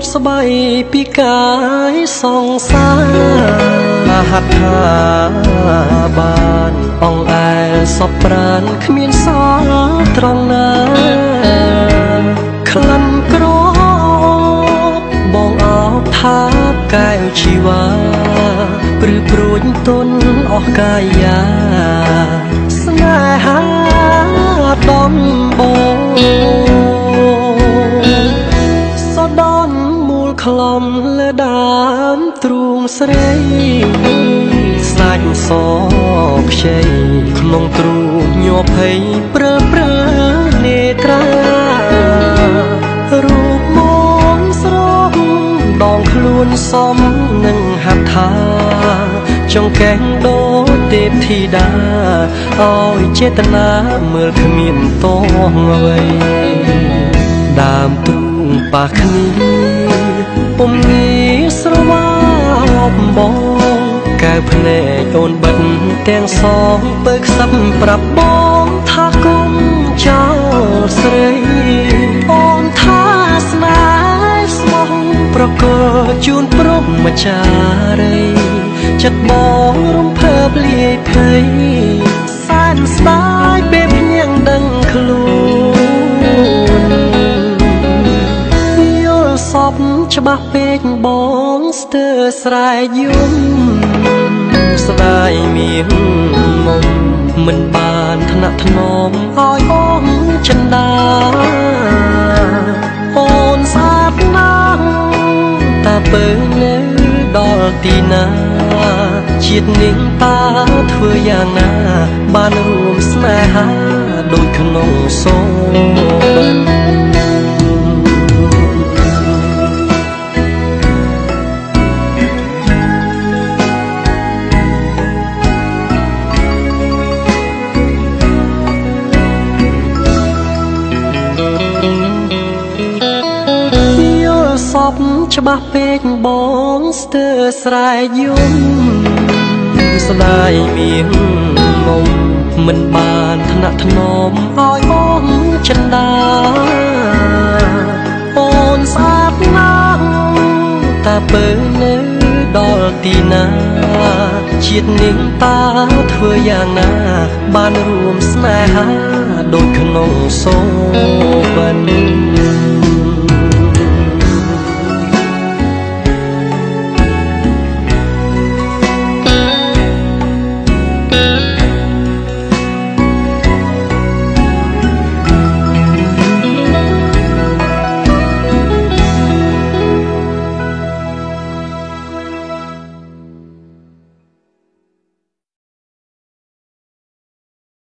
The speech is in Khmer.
តស្បៃពីកាយសង្សារហត្ថាបានអងអែលសពប្រានគ្មានសល់ត្រង់ណាក្លិនក្របងអោបថាកែវជីវ៉ាព្រឺព្រួញទុនអស់កាយា ស្រីសាច់សខ្ចីក្នុងទ្រូងញ័រភ័យព្រើព្រើនេត្រារូបមកស្រស់ដងខ្លួនសមនឹងហាត់ថាចង្កេងដូរទេពធីតាឲ្យចេតនាមើលគ្មានតងអ្វីដើមទ្រូងប៉ះគ្នា ប់បងកែវភ្នែកអូនបិទទាំងសងបើខ្សឹបប្រាប់បងថាគុំចោលស្រីអូនថាស្នេហ៍ស្មោះប្រកបជូនព្រមម្ចារីចិត្តបងរំភើបលាយភ័យ បាស់ពេកបងស្ទើរស្រែយំស្ដាយមានមុំមិនបានថ្នាក់ថ្នមឲ្យបងចិនដាអូនស្អាតណាស់តាពើនៅដល់ទីណាជាតិនេះតាធ្វើយ៉ាងណា បានរួមស្នេហាដូចក្នុងសូបិ ច្បាស់ពេកបងស្ទើរស្រែយំស្ដាយមានមុំមិនបានថ្នាក់ថ្នមឲ្យបងចិនដាអូនស្អាតណាស់តាពើនៅដល់ទីណាជាតិនេះតាធ្វើយ៉ាងណា បានរួមស្នេហាដូចក្នុងសូបិន